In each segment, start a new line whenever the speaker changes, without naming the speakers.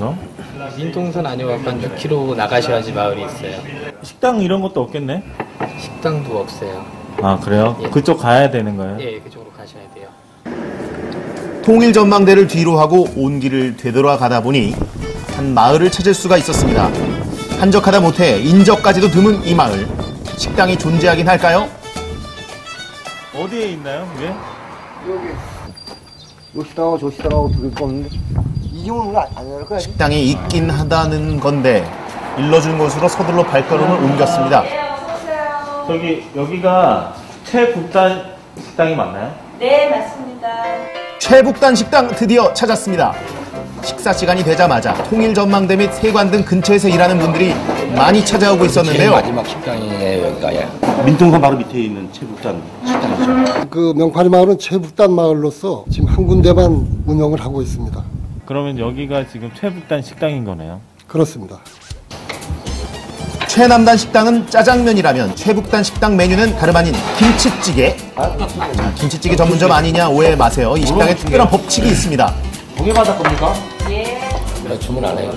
그럼?
민통선 아니고 약간 몇 킬로 나가셔야지 마을이 있어요.
식당 이런 것도 없겠네?
식당도 없어요.
아 그래요?
예.
그쪽 가야 되는 거예요?
예, 그쪽으로 가셔야 돼요.
통일 전망대를 뒤로 하고 온 길을 되돌아가다 보니 한 마을을 찾을 수가 있었습니다. 한적하다 못해 인적까지도 드문 이 마을. 식당이 존재하긴 할까요?
어디에 있나요? 왜?
요시당하고 조시당하고 두개 없는데 이경은 안할 거야.
식당이 있긴 하다는 건데 일러준 곳으로 서둘러 발걸음을 옮겼습니다.
저기 여기가 최북단 식당이 맞나요?
네, 맞습니다.
최북단 식당 드디어 찾았습니다. 식사 시간이 되자마자 통일 전망대 및 세관 등 근처에서 일하는 분들이 많이 찾아오고
제일
있었는데요.
마지막 식당이에요 여기가 예.
민통선 바로 밑에 있는 최북단 식당이죠.
그 명파리 마을은 최북단 마을로서 지금 한 군데만 운영을 하고 있습니다.
그러면 여기가 지금 최북단 식당인 거네요.
그렇습니다.
최남단 식당은 짜장면이라면 최북단 식당 메뉴는 다름 아닌 김치찌개. 자, 김치찌개 전문점 아니냐 오해 마세요. 이 식당에 특별한 법칙이 있습니다.
동해바다 겁니까?
그래, 주문 안 해요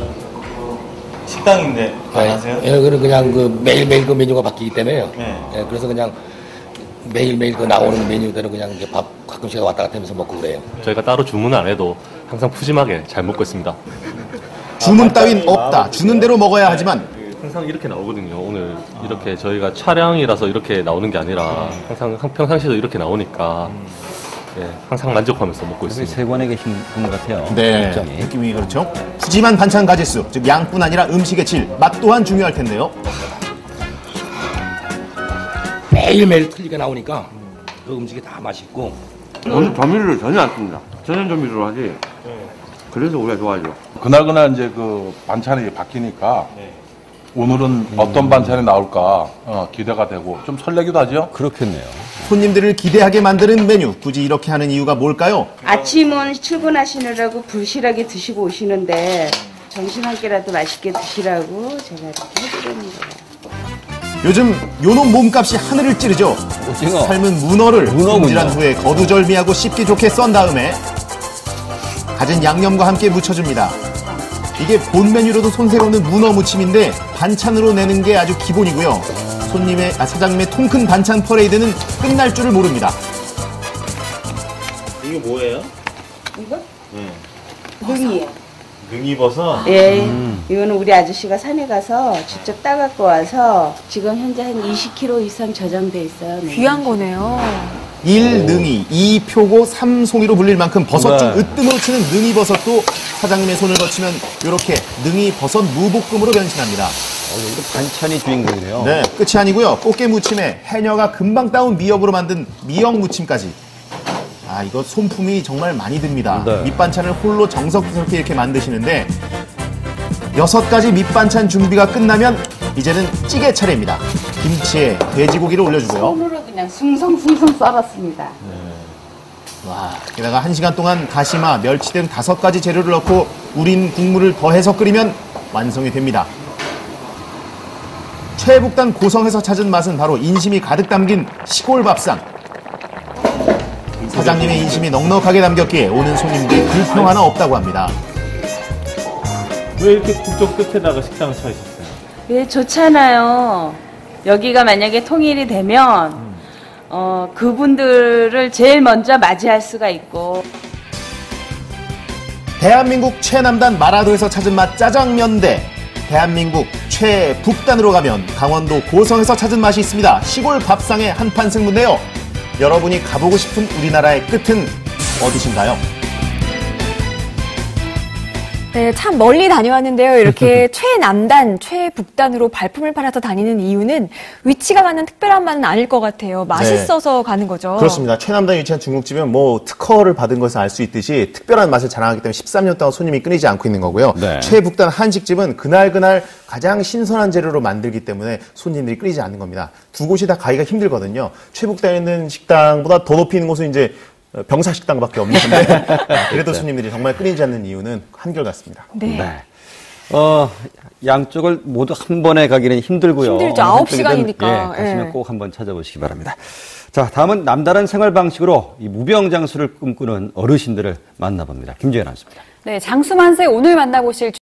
식당인데 안 하세요?
예, 그는 그냥 그 매일매일 그 메뉴가 바뀌기 때문에요
네.
예, 그래서 그냥 매일매일 그 나오는 메뉴대로 그냥 이제 밥 가끔씩 왔다 갔다 하면서 먹고 그래요
저희가 따로 주문 안 해도 항상 푸짐하게 잘 먹고 있습니다.
주문 따윈 없다. 주는 대로 먹어야 하지만
항상 이렇게 나오거든요. 오늘 이렇게 저희가 촬영이라서 이렇게 나오는 게 아니라 항상 항- 평상시에도 이렇게 나오니까 예, 항상 만족하면서 먹고 있습니다.
세관에 계신 분 같아요.
네,
입장이.
느낌이 그렇죠. 푸짐한 반찬 가짓수, 즉 양뿐 아니라 음식의 질, 맛 또한 중요할 텐데요.
매일매일 틀리게 나오니까 그 음식이 다 맛있고
오늘 조미료를 전혀 안 씁니다. 전혀 조미료로 하지. 그래서 우리가 좋아하죠. 그날그날 이제 그 반찬이 바뀌니까 오늘은 어떤 반찬이 나올까 어, 기대가 되고 좀 설레기도 하죠.
그렇겠네요.
손님들을 기대하게 만드는 메뉴, 굳이 이렇게 하는 이유가 뭘까요?
아침은 출근하시느라고 불실하게 드시고 오시는데 점심 한 끼라도 맛있게 드시라고 제가 이렇게 해드리는 거예요.
요즘 요놈 몸값이 하늘을 찌르죠.
오징어.
삶은 문어를
문어군요.
손질한 후에 거두절미하고 씹기 좋게 썬 다음에 갖은 양념과 함께 무쳐줍니다. 이게 본 메뉴로도 손색 없는 문어 무침인데 반찬으로 내는 게 아주 기본이고요. 손님의 아, 사장님의 통큰 반찬 퍼레이드는 끝날 줄을 모릅니다.
이게 뭐예요?
이거?
네.
능이에요.
능이버섯.
예, 이거는 우리 아저씨가 산에 가서 직접 따갖고 와서 지금 현재 한 20kg 이상 저장돼 있어요. 네.
귀한 거네요.
일 능이, 이 표고, 삼송이로 불릴 만큼 버섯 중
네.
으뜸으로 치는 능이 버섯도 사장님의 손을 거치면 이렇게 능이 버섯 무볶음으로 변신합니다.
어, 여기도 반찬이 주인공이네요.
네, 끝이 아니고요. 꽃게 무침에 해녀가 금방 따온 미역으로 만든 미역 무침까지. 아, 이거 손품이 정말 많이 듭니다.
네.
밑반찬을 홀로 정성스럽게 이렇게 만드시는데 여섯 가지 밑반찬 준비가 끝나면 이제는 찌개 차례입니다. 김치에 돼지고기를 올려주고요.
손으로 그냥 숭성숭성 썰었습니다.
와, 게다가 한 시간 동안 다시마, 멸치 등 다섯 가지 재료를 넣고 우린 국물을 더해서 끓이면 완성이 됩니다. 최북단 고성에서 찾은 맛은 바로 인심이 가득 담긴 시골 밥상. 사장님의 인심이 넉넉하게 담겼기에 오는 손님들이 불평 하나 없다고 합니다.
왜 이렇게 국적 끝에다가 식당을 차리셨어요?
예, 좋잖아요. 여기가 만약에 통일이 되면 어, 그분들을 제일 먼저 맞이할 수가 있고
대한민국 최남단 마라도에서 찾은 맛 짜장면 대 대한민국 최북단으로 가면 강원도 고성에서 찾은 맛이 있습니다. 시골 밥상의 한판 승부인데요. 여러분이 가보고 싶은 우리나라의 끝은 어디신가요?
네, 참 멀리 다녀왔는데요. 이렇게 최남단, 최북단으로 발품을 팔아서 다니는 이유는 위치가 가는 특별한 맛은 아닐 것 같아요. 맛있어서 가는 거죠.
그렇습니다. 최남단에 위치한 중국집은 뭐 특허를 받은 것을 알 수 있듯이 특별한 맛을 자랑하기 때문에 13년 동안 손님이 끊이지 않고 있는 거고요.
네.
최북단 한식집은 그날그날 가장 신선한 재료로 만들기 때문에 손님들이 끊이지 않는 겁니다. 두 곳이 다 가기가 힘들거든요. 최북단에 있는 식당보다 더 높이 있는 곳은 이제 병사 식당밖에 없는데 그래도 손님들이 정말 끊이지 않는 이유는 한결같습니다.
네.
네. 어, 양쪽을 모두 한 번에 가기는 힘들고요.
힘들죠. 아홉 시간이니까.
예, 가시면
예.
꼭 한번 찾아보시기 바랍니다. 자, 다음은 남다른 생활 방식으로 이 무병 장수를 꿈꾸는 어르신들을 만나봅니다. 김주현 아나운서입니다.
네, 장수 만세 오늘 만나보실